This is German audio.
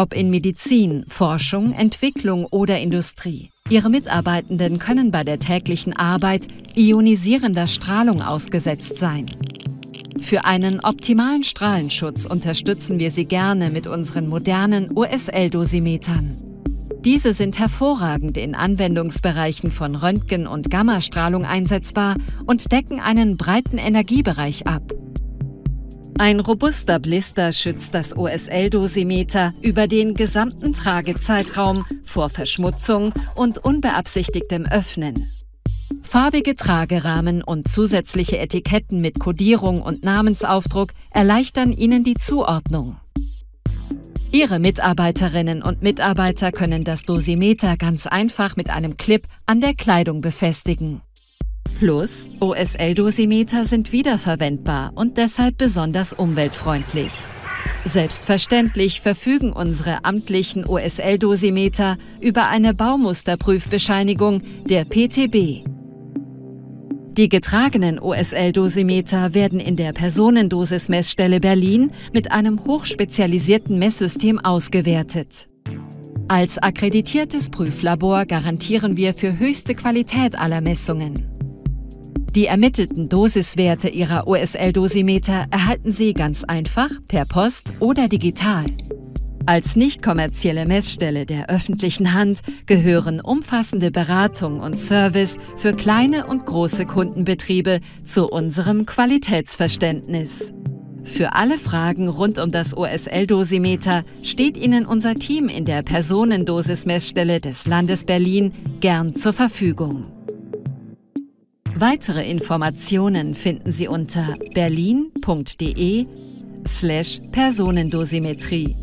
Ob in Medizin, Forschung, Entwicklung oder Industrie. Ihre Mitarbeitenden können bei der täglichen Arbeit ionisierender Strahlung ausgesetzt sein. Für einen optimalen Strahlenschutz unterstützen wir Sie gerne mit unseren modernen USL-Dosimetern. Diese sind hervorragend in Anwendungsbereichen von Röntgen- und Gammastrahlung einsetzbar und decken einen breiten Energiebereich ab. Ein robuster Blister schützt das OSL-Dosimeter über den gesamten Tragezeitraum vor Verschmutzung und unbeabsichtigtem Öffnen. Farbige Tragerahmen und zusätzliche Etiketten mit Kodierung und Namensaufdruck erleichtern Ihnen die Zuordnung. Ihre Mitarbeiterinnen und Mitarbeiter können das Dosimeter ganz einfach mit einem Clip an der Kleidung befestigen. Plus, OSL-Dosimeter sind wiederverwendbar und deshalb besonders umweltfreundlich. Selbstverständlich verfügen unsere amtlichen OSL-Dosimeter über eine Baumusterprüfbescheinigung der PTB. Die getragenen OSL-Dosimeter werden in der Personendosismessstelle Berlin mit einem hochspezialisierten Messsystem ausgewertet. Als akkreditiertes Prüflabor garantieren wir für höchste Qualität aller Messungen. Die ermittelten Dosiswerte Ihrer OSL-Dosimeter erhalten Sie ganz einfach per Post oder digital. Als nicht kommerzielle Messstelle der öffentlichen Hand gehören umfassende Beratung und Service für kleine und große Kundenbetriebe zu unserem Qualitätsverständnis. Für alle Fragen rund um das OSL-Dosimeter steht Ihnen unser Team in der Personendosismessstelle des Landes Berlin gern zur Verfügung. Weitere Informationen finden Sie unter berlin.de slash Personendosimetrie.